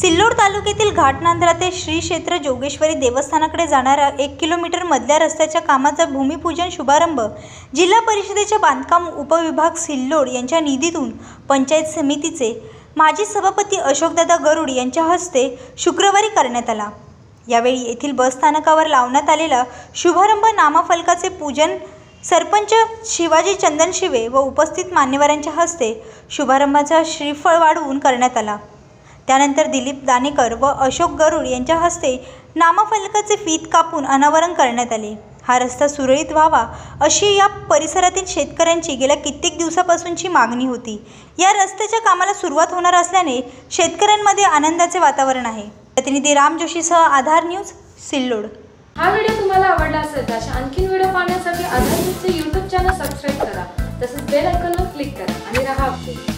सिल्लोड तालुक्यातील घाटनांद्रा ते श्री क्षेत्र जोगेश्वरी देवस्थानाकडे जाणाऱ्या एक किलोमीटर मधल्या रस्त्याच्या कामाचा भूमिपूजन शुभारंभ जिल्हा परिषदेच्या बांधकाम उपविभाग सिल्लोड यांच्या निधीतून पंचायत समितीचे माजी सभापती अशोकदादा गरुड यांच्या हस्ते शुक्रवारी करण्यात आला. यावेळी येथील बस स्थानकावर लावण्यात आलेला शुभारंभ नामाफलकाचे पूजन सरपंच शिवाजी चंदन शिवे व उपस्थित मान्यवरांच्या हस्ते शुभारंभाचा श्रीफळ वाढवून करण्यात आला. त्यानंतर दिलीप दानेकर व अशोक गरुड यांच्या हस्ते नामफलकाचे फीत कापून अनावरण करण्यात आले. हा रस्ता सुरळीत व्हावा अशी या परिसरातील शेतकऱ्यांची गेल्या कित्येक दिवसापासूनची मागणी होती. या रस्त्याच्या कामाला सुरुवात होणार असल्याने शेतकऱ्यांमध्ये आनंदाचे वातावरण आहे. प्रतिनिधी राम जोशीसह आधार न्यूज सिल्लोड. हा व्हिडिओ तुम्हाला आवडला असेल तर अशा आणखीन व्हिडिओ पाहण्यासाठी आधार न्यूजचे यूट्यूब चॅनल सबस्क्राईब करा. तसंच बेल आयकॉनवर क्लिक करा आणि राहा अपडेट